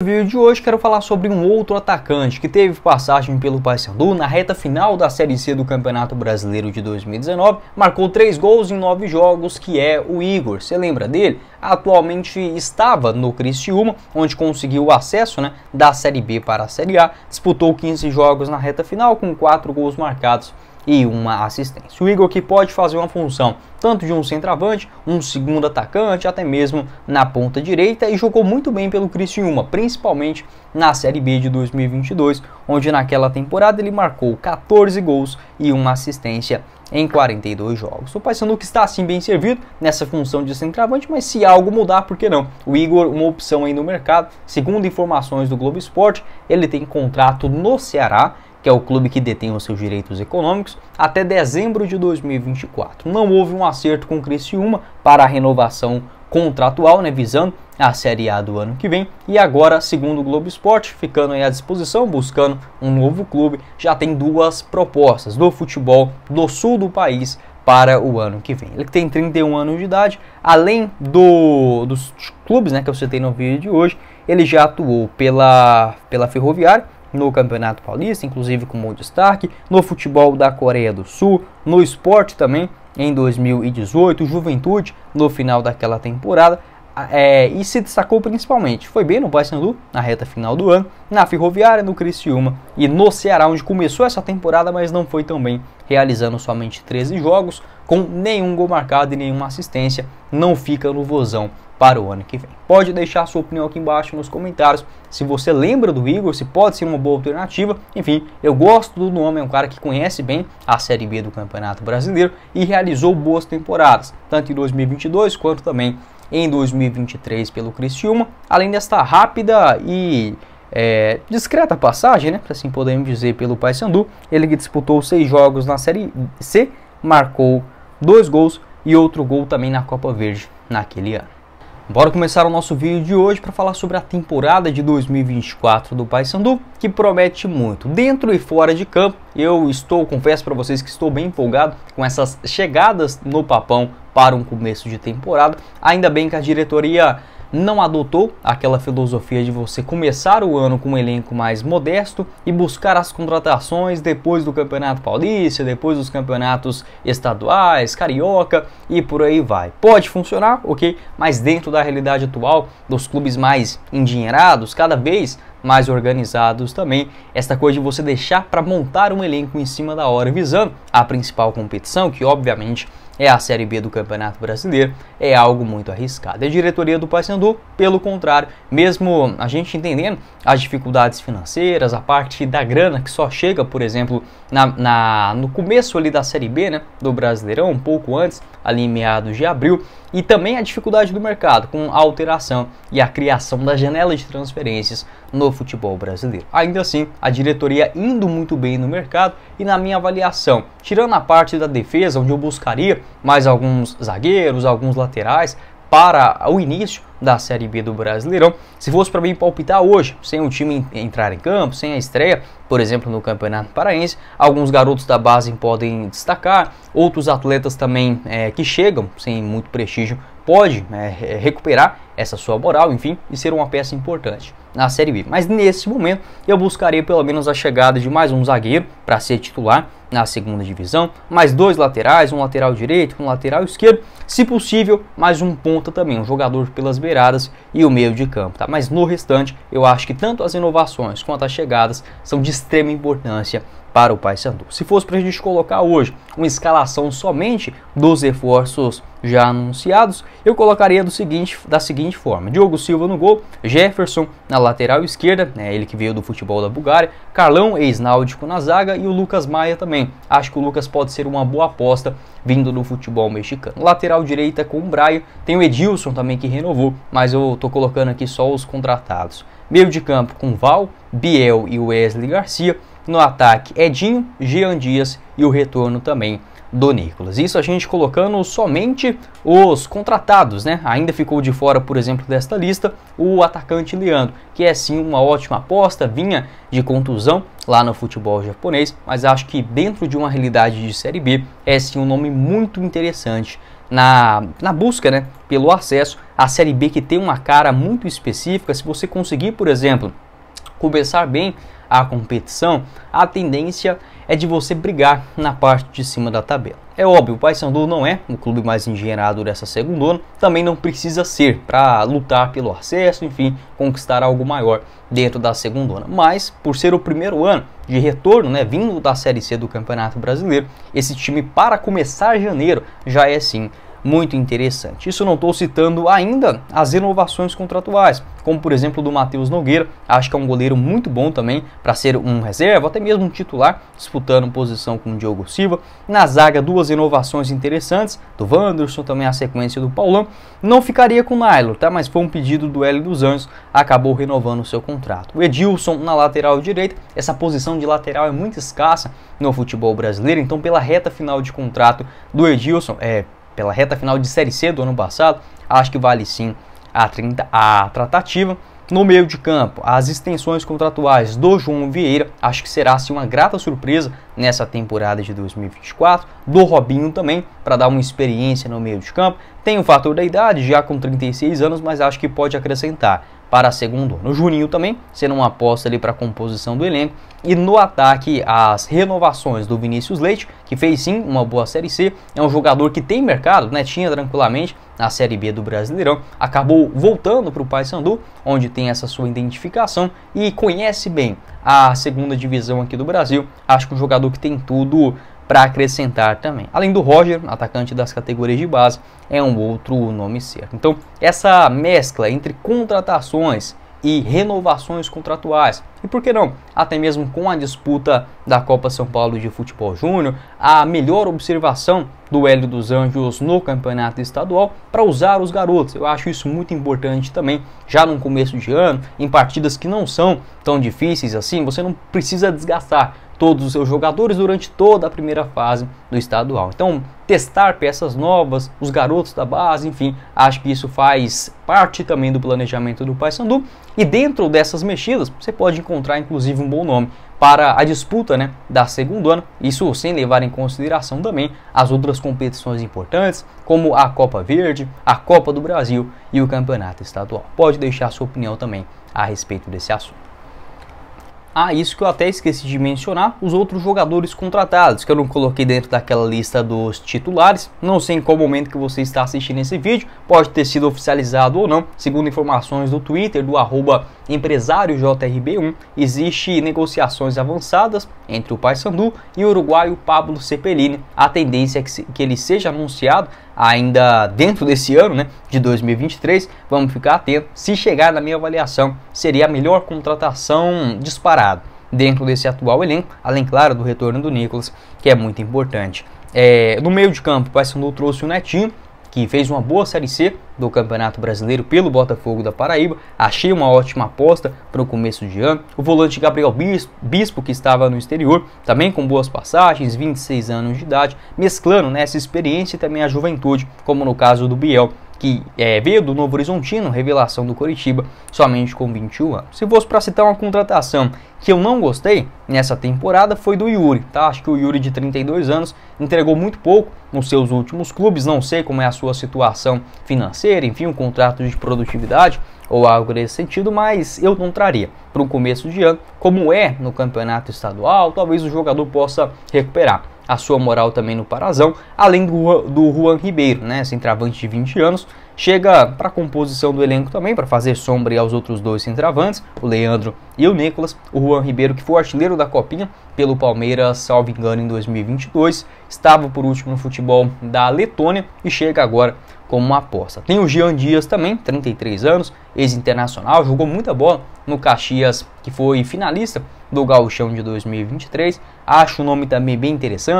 No vídeo de hoje quero falar sobre um outro atacante que teve passagem pelo Paysandu na reta final da Série C do Campeonato Brasileiro de 2019, marcou 3 gols em 9 jogos, que é o Igor. Você lembra dele? Atualmente estava no Criciúma, onde conseguiu o acesso né, da Série B para a Série A, disputou 15 jogos na reta final com 4 gols marcados e uma assistência. O Igor que pode fazer uma função tanto de um centroavante, um segundo atacante, até mesmo na ponta direita e jogou muito bem pelo Criciúma, principalmente na Série B de 2022, onde naquela temporada ele marcou 14 gols e uma assistência em 42 jogos. O Paysandu que está assim bem servido nessa função de centroavante, mas se algo mudar, por que não? O Igor, uma opção aí no mercado, segundo informações do Globo Esporte, ele tem contrato no Ceará que é o clube que detém os seus direitos econômicos, até dezembro de 2024. Não houve um acerto com o Criciúma para a renovação contratual, né, visando a Série A do ano que vem. E agora, segundo o Globo Esporte, ficando à disposição, buscando um novo clube, já tem duas propostas do futebol do sul do país para o ano que vem. Ele tem 31 anos de idade, além do, dos clubes né, que eu citei no vídeo de hoje, ele já atuou pela, pela Ferroviária, no Campeonato Paulista, inclusive com o destaque, no futebol da Coreia do Sul, no esporte também em 2018, Juventude no final daquela temporada. É, e se destacou principalmente, foi bem no Paysandu, na reta final do ano, na Ferroviária, no Criciúma e no Ceará, onde começou essa temporada, mas não foi tão bem, realizando somente 13 jogos, com nenhum gol marcado e nenhuma assistência, não fica no vozão para o ano que vem. Pode deixar sua opinião aqui embaixo nos comentários. Se você lembra do Igor, se pode ser uma boa alternativa. Enfim, eu gosto do nome, é um cara que conhece bem a Série B do Campeonato Brasileiro e realizou boas temporadas, tanto em 2022 quanto também em 2023 pelo Criciúma. Além desta rápida e é, discreta passagem, né, assim podemos dizer, pelo Paysandu, ele que disputou seis jogos na Série C, marcou dois gols e outro gol também na Copa Verde naquele ano. Bora começar o nosso vídeo de hoje para falar sobre a temporada de 2024 do Paysandu, que promete muito. Dentro e fora de campo, eu estou, confesso para vocês que estou bem empolgado com essas chegadas no papão para um começo de temporada. Ainda bem que a diretoria não adotou aquela filosofia de você começar o ano com um elenco mais modesto e buscar as contratações depois do Campeonato Paulista, depois dos campeonatos estaduais, carioca e por aí vai. Pode funcionar, ok, mas dentro da realidade atual dos clubes mais endinheirados, cada vez mais organizados também. Esta coisa de você deixar para montar um elenco em cima da hora, visando a principal competição, que obviamente é a Série B do Campeonato Brasileiro, é algo muito arriscado. A diretoria do Paysandu, pelo contrário, mesmo a gente entendendo as dificuldades financeiras, a parte da grana que só chega, por exemplo, na, na, no começo ali da Série B, né, do Brasileirão, um pouco antes, ali em meados de abril, e também a dificuldade do mercado com a alteração e a criação da janela de transferências no futebol brasileiro. Ainda assim, a diretoria indo muito bem no mercado e na minha avaliação, tirando a parte da defesa, onde eu buscaria mais alguns zagueiros, alguns laterais para o início da Série B do Brasileirão. Se fosse para mim palpitar hoje, sem o time entrar em campo, sem a estreia, por exemplo, no Campeonato Paraense, alguns garotos da base podem destacar, outros atletas também é, que chegam sem muito prestígio pode é, recuperar essa sua moral, enfim, e ser uma peça importante na Série B. Mas nesse momento eu buscaria pelo menos a chegada de mais um zagueiro para ser titular na segunda divisão, mais dois laterais, um lateral direito, um lateral esquerdo, se possível, mais um ponta também, um jogador pelas beiradas e o meio de campo, tá? Mas no restante, eu acho que tanto as inovações quanto as chegadas são de extrema importância para o Paysandu. Se fosse para a gente colocar hoje uma escalação somente dos reforços já anunciados, eu colocaria do seguinte, da seguinte forma: Diogo Silva no gol, Jefferson na lateral esquerda, né, ele que veio do futebol da Bulgária, Carlão, ex-náutico na zaga e o Lucas Maia também. Acho que o Lucas pode ser uma boa aposta vindo do futebol mexicano. Lateral direita com o Braio, tem o Edilson também que renovou, mas eu tô colocando aqui só os contratados. Meio de campo com Val, Biel e Wesley Garcia. No ataque, Edinho, Jean Dias e o retorno também do Nicolas. Isso a gente colocando somente os contratados, né? Ainda ficou de fora, por exemplo, desta lista o atacante Leandro, que é sim uma ótima aposta, vinha de contusão lá no futebol japonês, mas acho que dentro de uma realidade de Série B é sim um nome muito interessante na, na busca né, pelo acesso à Série B, que tem uma cara muito específica. Se você conseguir, por exemplo, começar bem a competição, a tendência é de você brigar na parte de cima da tabela. É óbvio, o Paysandu não é o clube mais engenheirado dessa segunda também não precisa ser para lutar pelo acesso, enfim, conquistar algo maior dentro da segunda. Mas, por ser o primeiro ano de retorno, né, vindo da Série C do Campeonato Brasileiro, esse time para começar janeiro já é sim muito interessante. Isso não estou citando ainda as renovações contratuais, como por exemplo do Matheus Nogueira, acho que é um goleiro muito bom também para ser um reserva, até mesmo um titular, disputando posição com o Diogo Silva. Na zaga, duas renovações interessantes, do Wanderson, também a sequência do Paulão. Não ficaria com o Nailo, tá? mas foi um pedido do Hélio dos Anjos, acabou renovando o seu contrato. O Edilson na lateral direita, essa posição de lateral é muito escassa no futebol brasileiro, então pela reta final de contrato do Edilson, é pela reta final de Série C do ano passado, acho que vale sim a, 30, a tratativa. No meio de campo, as extensões contratuais do João Vieira, acho que será sim uma grata surpresa nessa temporada de 2024. Do Robinho também, para dar uma experiência no meio de campo. Tem o fator da idade, já com 36 anos, mas acho que pode acrescentar para segundo ano. O Juninho também sendo uma aposta ali para a composição do elenco. E no ataque, as renovações do Vinícius Leite, que fez sim uma boa Série C. É um jogador que tem mercado, né? tinha tranquilamente na Série B do Brasileirão. Acabou voltando para o Paysandu, onde tem essa sua identificação e conhece bem a segunda divisão aqui do Brasil. Acho que um jogador que tem tudo para acrescentar também. Além do Roger, atacante das categorias de base, é um outro nome certo. Então, essa mescla entre contratações e renovações contratuais. E por que não? Até mesmo com a disputa da Copa São Paulo de Futebol Júnior, a melhor observação do Hélio dos Anjos no campeonato estadual para usar os garotos. Eu acho isso muito importante também, já no começo de ano, em partidas que não são tão difíceis assim, você não precisa desgastar todos os seus jogadores durante toda a primeira fase do estadual. Então, testar peças novas, os garotos da base, enfim, acho que isso faz parte também do planejamento do Paysandu. E dentro dessas mexidas, você pode encontrar inclusive um bom nome para a disputa né, da segunda ano, isso sem levar em consideração também as outras competições importantes, como a Copa Verde, a Copa do Brasil e o Campeonato Estadual. Pode deixar sua opinião também a respeito desse assunto. Ah, isso que eu até esqueci de mencionar, os outros jogadores contratados, que eu não coloquei dentro daquela lista dos titulares. Não sei em qual momento que você está assistindo esse vídeo, pode ter sido oficializado ou não. Segundo informações do Twitter, do arroba empresáriojrb1, existe negociações avançadas entre o Paysandu e o uruguaio Pablo Cepelini. A tendência é que, que ele seja anunciado ainda dentro desse ano, né, de 2023. Vamos ficar atento. Se chegar na minha avaliação, seria a melhor contratação disparada dentro desse atual elenco, além, claro, do retorno do Nicolas, que é muito importante. É, no meio de campo, o Paysandu trouxe o Netinho, que fez uma boa Série C do Campeonato Brasileiro pelo Botafogo da Paraíba. Achei uma ótima aposta para o começo de ano. O volante Gabriel Bispo, que estava no exterior, também com boas passagens, 26 anos de idade, mesclando né, essa experiência e também a juventude, como no caso do Biel, que é, veio do Novo Horizontino, revelação do Coritiba, somente com 21 anos. Se fosse para citar uma contratação que eu não gostei nessa temporada, foi do Yuri, tá? Acho que o Yuri de 32 anos entregou muito pouco nos seus últimos clubes, não sei como é a sua situação financeira, enfim, um contrato de produtividade ou algo nesse sentido, mas eu não traria para um começo de ano, como é no campeonato estadual, talvez o jogador possa recuperar a sua moral também no Parazão, além do, do Juan Ribeiro, né, centroavante de 20 anos, chega para a composição do elenco também, para fazer sombra aos outros dois centroavantes, o Leandro e o Nicolas, o Juan Ribeiro, que foi artilheiro da Copinha pelo Palmeiras, salvo engano, em 2022, estava por último no futebol da Letônia e chega agora como uma aposta. Tem o Jean Dias também, 33 anos, ex-internacional, jogou muita bola no Caxias, que foi finalista do Gauchão de 2023. Acho o nome também bem interessante.